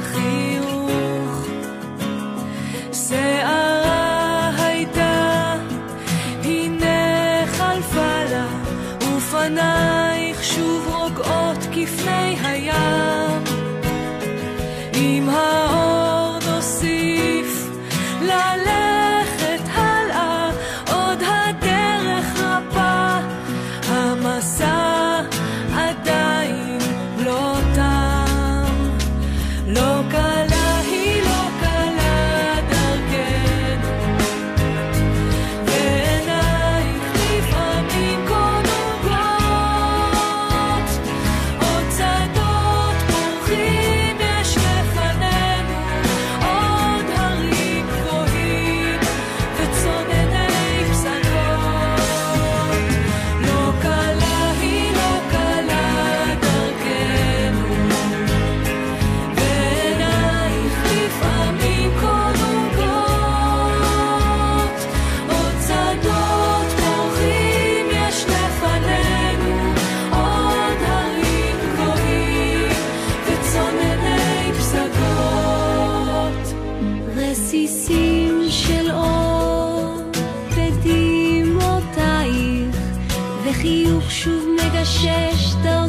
החיוך. לה, שוב רוגעות כפני הים. עם ה... החיוך שוב מגשש דרכי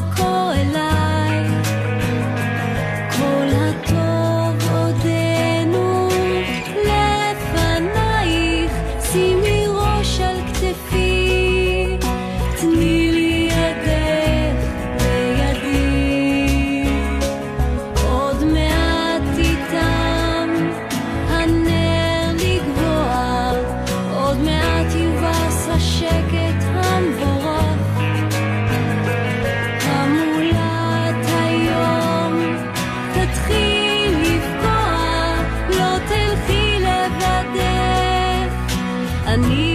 I need